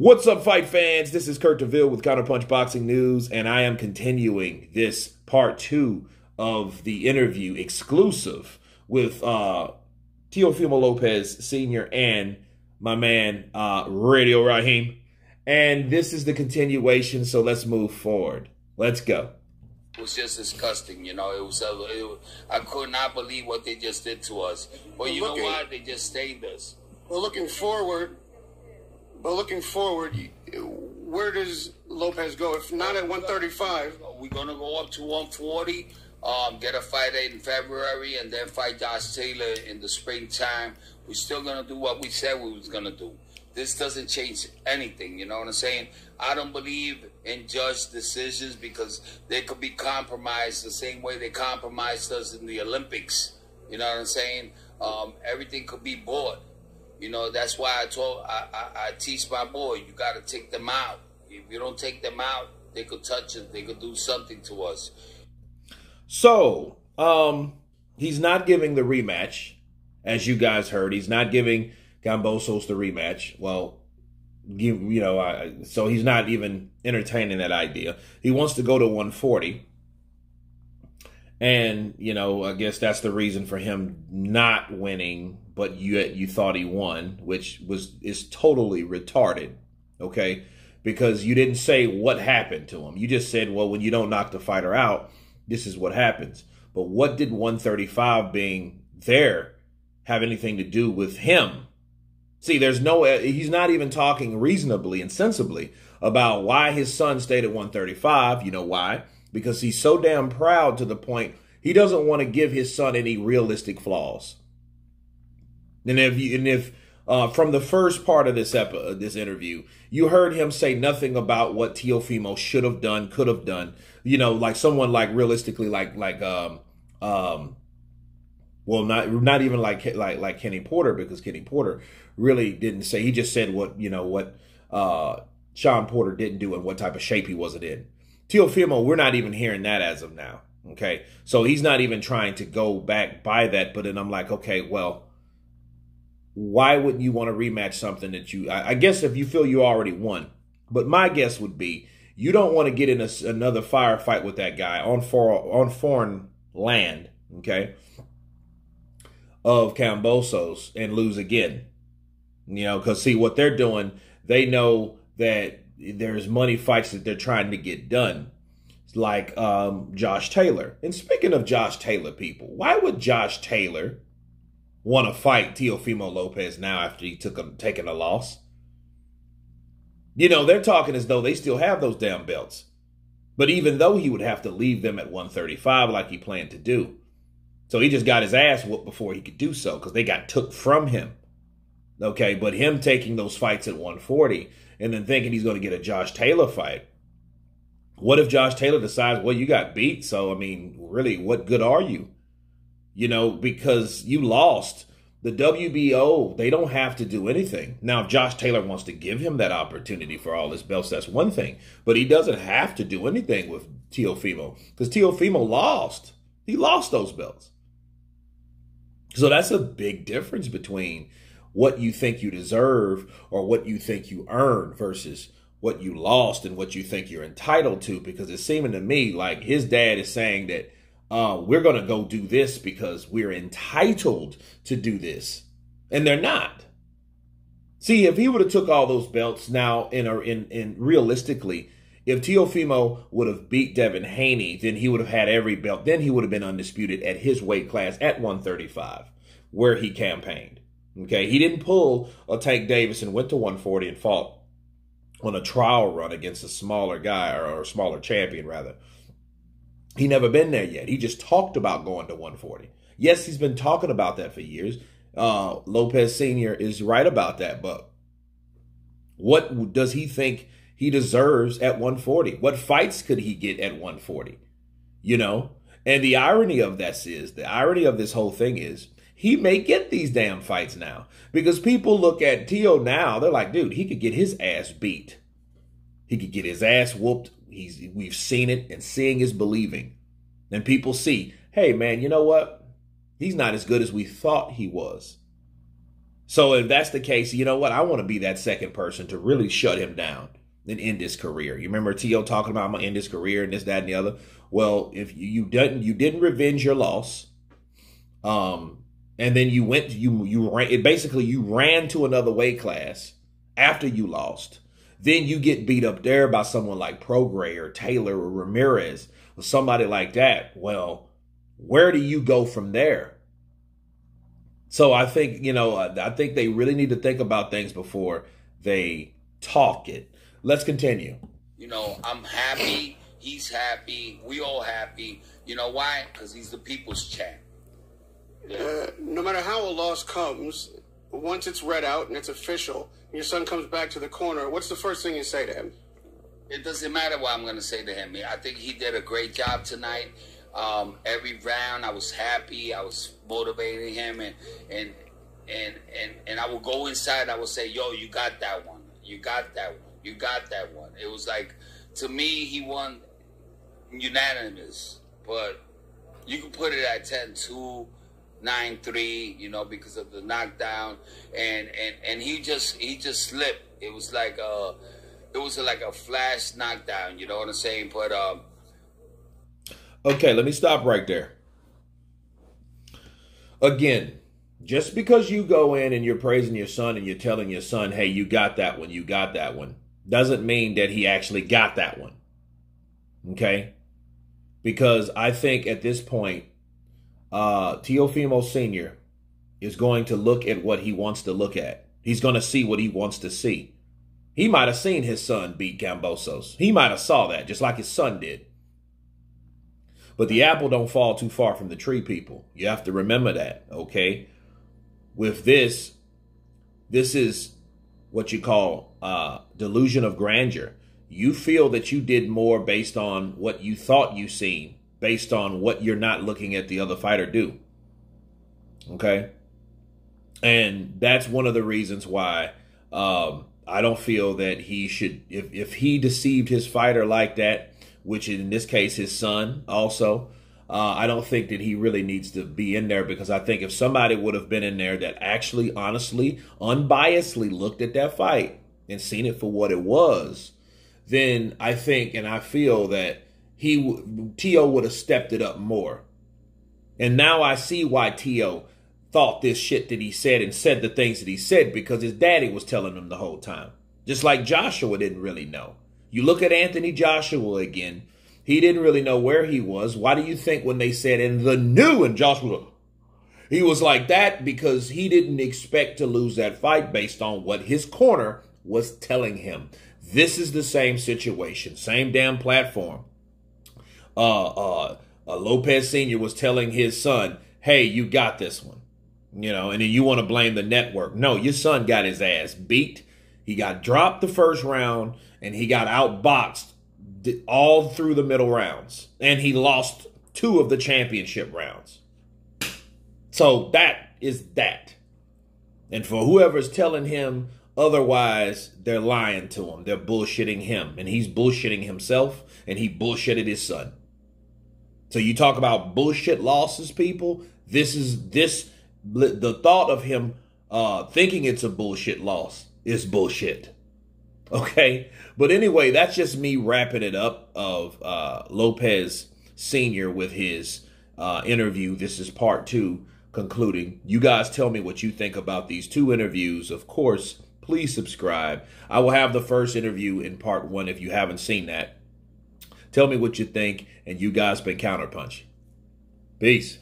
What's up, fight fans? This is Kurt DeVille with Counterpunch Boxing News, and I am continuing this part two of the interview exclusive with uh, Teofimo Lopez Sr. and my man uh, Radio Raheem. And this is the continuation, so let's move forward. Let's go. It was just disgusting, you know. It was, uh, it, I could not believe what they just did to us. But you looking, know what? They just stained us. Well, looking forward, but looking forward, where does Lopez go? If not at 135, we're gonna go up to 140. Um, get a fight in February, and then fight Josh Taylor in the springtime. We're still gonna do what we said we was gonna do. This doesn't change anything. You know what I'm saying? I don't believe in judge decisions because they could be compromised the same way they compromised us in the Olympics. You know what I'm saying? Um, everything could be bought. You know, that's why I told I, I, I teach my boy, you got to take them out. If you don't take them out, they could touch us. They could do something to us. So, um, he's not giving the rematch, as you guys heard. He's not giving Kambosos the rematch. Well, give you know, I, so he's not even entertaining that idea. He wants to go to 140. And, you know, I guess that's the reason for him not winning, but you you thought he won, which was is totally retarded. Okay? Because you didn't say what happened to him. You just said, well, when you don't knock the fighter out, this is what happens. But what did 135 being there have anything to do with him See, there's no, uh, he's not even talking reasonably and sensibly about why his son stayed at 135. You know why? Because he's so damn proud to the point he doesn't want to give his son any realistic flaws. And if you, and if, uh, from the first part of this epi- this interview, you heard him say nothing about what Teofimo should have done, could have done. You know, like someone like realistically, like like um um, well, not not even like like like Kenny Porter because Kenny Porter really didn't say. He just said what you know what uh, Shawn Porter didn't do and what type of shape he wasn't in. Teofimo, we're not even hearing that as of now. Okay, so he's not even trying to go back by that. But then I'm like, okay, well, why wouldn't you want to rematch something that you? I, I guess if you feel you already won, but my guess would be you don't want to get in a, another firefight with that guy on for on foreign land. Okay, of Kambosos and lose again. You know, because see what they're doing, they know that there's money fights that they're trying to get done. Like um, Josh Taylor. And speaking of Josh Taylor, people, why would Josh Taylor want to fight Teofimo Lopez now after he took a taken a loss? You know, they're talking as though they still have those damn belts. But even though he would have to leave them at 135 like he planned to do. So he just got his ass whooped before he could do so because they got took from him. Okay, but him taking those fights at 140 and then thinking he's going to get a Josh Taylor fight. What if Josh Taylor decides, well, you got beat, so I mean, really, what good are you? You know, because you lost. The WBO, they don't have to do anything. Now, if Josh Taylor wants to give him that opportunity for all his belts, that's one thing. But he doesn't have to do anything with Teofimo because Teofimo lost. He lost those belts. So that's a big difference between what you think you deserve or what you think you earned versus what you lost and what you think you're entitled to. Because it's seeming to me like his dad is saying that uh, we're going to go do this because we're entitled to do this, and they're not. See, if he would have took all those belts now, in in in realistically, if Teofimo would have beat Devin Haney, then he would have had every belt. Then he would have been undisputed at his weight class at 135, where he campaigned. Okay, he didn't pull a Tank Davis and went to 140 and fought on a trial run against a smaller guy or a smaller champion rather. He never been there yet. He just talked about going to 140. Yes, he's been talking about that for years. Uh, Lopez Senior is right about that, but what does he think he deserves at 140? What fights could he get at 140? You know, and the irony of this is the irony of this whole thing is he may get these damn fights now because people look at Tio now. They're like, dude, he could get his ass beat. He could get his ass whooped. He's we've seen it, and seeing is believing. And people see, hey man, you know what? He's not as good as we thought he was. So if that's the case, you know what? I want to be that second person to really shut him down and end his career. You remember T.O. talking about I'm gonna end his career and this, that, and the other. Well, if you, you didn't you didn't revenge your loss, um, and then you went you you ran it basically you ran to another weight class after you lost. Then you get beat up there by someone like Prograis or Taylor or Ramirez or somebody like that. Well, where do you go from there? So I think, you know, I think they really need to think about things before they talk it. Let's continue. You know, I'm happy. He's happy. We all happy. You know why? Because he's the people's champ. Uh, no matter how a loss comes, once it's read out and it's official, and your son comes back to the corner, what's the first thing you say to him? It doesn't matter what I'm going to say to him. I think he did a great job tonight. Um, every round, I was happy. I was motivating him, and and and and and I would go inside. I would say, "Yo, you got that one. You got that one. You got that one." It was like, to me, he won unanimous, but you can put it at 10-2, 9-3, you know, because of the knockdown, and and and he just he just slipped. It was like a, it was like a flash knockdown. You know what I'm saying? But um Okay, let me stop right there. Again, just because you go in and you're praising your son and you're telling your son, hey, you got that one, you got that one, doesn't mean that he actually got that one. Okay? Because I think at this point, uh, Teofimo Sr. is going to look at what he wants to look at. He's going to see what he wants to see. He might have seen his son beat Kambosos. He might have saw that, just like his son did. But the apple don't fall too far from the tree, people. You have to remember that, okay? With this, this is what you call uh, delusion of grandeur. You feel that you did more based on what you thought you seen, based on what you're not looking at the other fighter do. Okay? And that's one of the reasons why um, I don't feel that he should, if, if he deceived his fighter like that, which in this case his son also. Uh, I don't think that he really needs to be in there because I think if somebody would have been in there that actually, honestly, unbiasedly looked at that fight and seen it for what it was, then I think and I feel that he T.O. would have stepped it up more. And now I see why T.O. thought this shit that he said and said the things that he said because his daddy was telling him the whole time. Just like Joshua didn't really know. You look at Anthony Joshua again. He didn't really know where he was. Why do you think when they said in the new and Joshua, he was like that because he didn't expect to lose that fight based on what his corner was telling him. This is the same situation, same damn platform. Uh, uh, uh, Lopez Sr. was telling his son, hey, you got this one. You know, and then you want to blame the network. No, your son got his ass beat. He got dropped the first round and he got outboxed all through the middle rounds, and he lost two of the championship rounds. So that is that. And for whoever's telling him otherwise, they're lying to him. They're bullshitting him, and he's bullshitting himself, and he bullshitted his son. So you talk about bullshit losses, people. This is this the thought of him uh, thinking it's a bullshit loss is bullshit. Okay. But anyway, that's just me wrapping it up of uh, Lopez Sr. with his uh, interview. This is part two concluding. You guys tell me what you think about these two interviews. Of course, please subscribe. I will have the first interview in part one if you haven't seen that. Tell me what you think, and you guys been counterpunching. Peace.